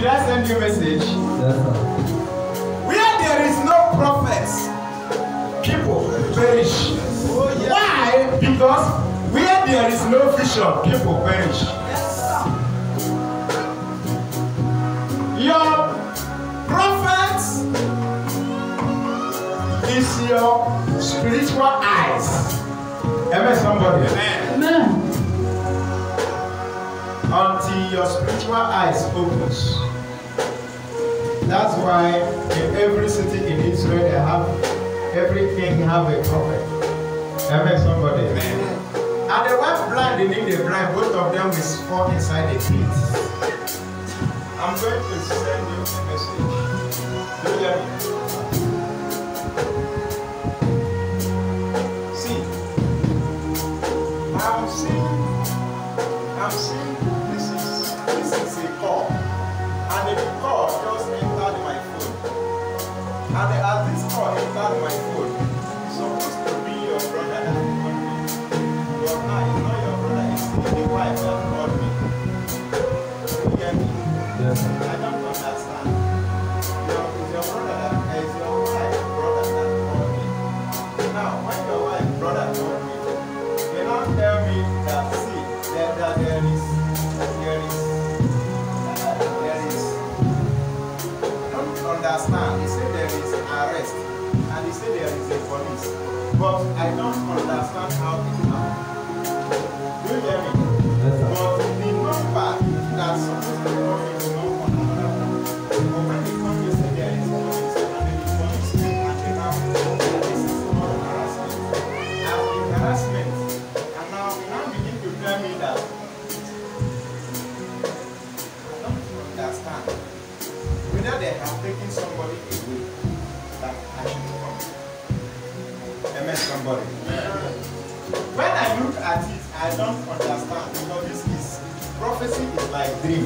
Did I send you a message? Yes, sir. Where there is no prophets, people perish. Why? Because where there is no vision, people perish. Your prophets is your spiritual eyes. Amen, somebody. Amen. Until your spiritual eyes opens. That's why in every city in Israel they have every king have a prophet. Amen, somebody. Amen. And the one blind, they need the blind, both of them will fall inside the pit. I'm going to send you a message. Do you hear me? See, I'm seeing, I'm seeing this is this is a call. And the call just entered my phone. And as this call entered my phone, it's supposed to be your brother that called me. But now it's not your brother, it's the wife that called me. You hear me? Yes. I don't understand. Your, it's your brother that is your wife, brother that called me. Now, when your wife, brother called me, they now tell me that see that, that there is I don't understand how it happened. Do you hear me? Yes. But the number that's supposed to come is not one another. But when they come, they say there is police, and then the police and they that this is not harassment. As in harassment, and now we now begin to tell me that I don't understand whether they have taken somebody away that I should come. Somebody. When I look at it, I don't understand because this is prophecy is like dream.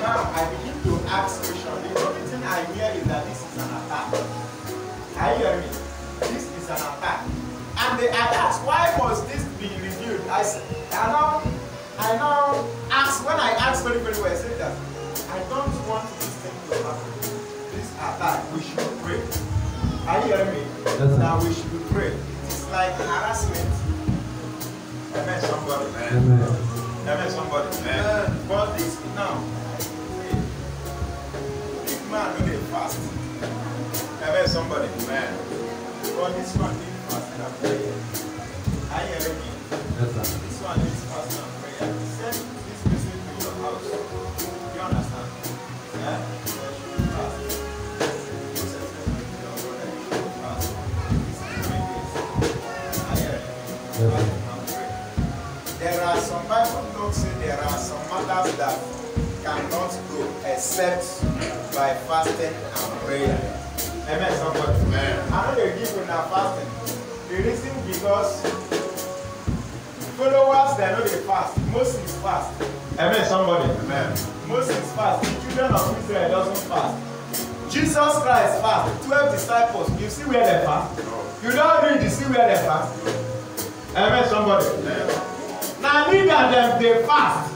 Now I begin to ask questions. The only thing I hear is that this is an attack. I hear me. This is an attack. And they, I ask why must this be reviewed? I said, I now, I now ask when I ask very very well. I say that I don't want this thing to happen. This attack, we should pray. Are you hearing me? Yes, sir. Now we should pray. It's like harassment. Amen, somebody. man. Amen. Amen, somebody. Man. Uh, but this now, big man no dey fast. Amen, somebody. Amen. But this one need fasting and prayer. Are you me? Yes, sir. This one needs fasting and some Bible talks say there are some matters that cannot go except by fasting and prayer. Amen, somebody. Amen. I know they give una fasting. The reason because followers they know they fast. Moses fast. Amen, somebody. Amen. Moses fast. The children of Israel doesn't fast. Jesus Christ fast. Twelve disciples. You see where they fast? You don't read. You see where they fast? Amen, somebody. Now neither them they fast.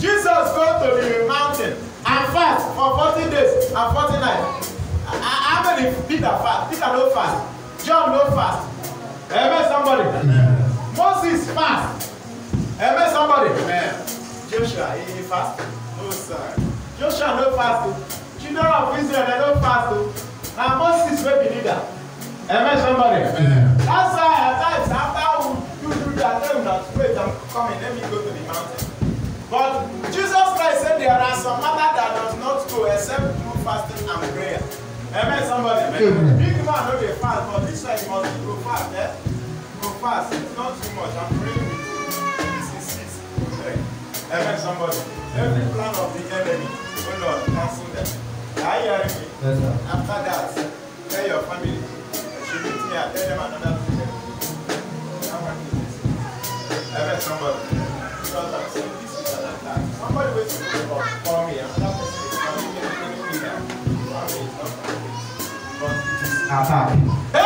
Jesus go to the mountain and fast for forty days and forty nights. How many Peter fast? Peter no fast. John no fast. Amen, somebody. Moses fast. Amen, somebody. Joshua, he, fast? No, sir. Joshua no fast. o. Children of Israel, they no fast. o. Na Moses wey be leader. Amen, somebody. That's Amen, somebody. Amen. Big man no dey fast, but this one you must go fast, eh? Go fast. It's not too much. I'm praying with you. This is six. Okay. Amen, somebody. Every plan of the enemy, oh Lord, cancel them. Are you hearing me? Yes, sir. After that, tell your family. She meet me, I tell them another thing. Amen, somebody. Because I'm saying this is an attack. Somebody for, for me, another person it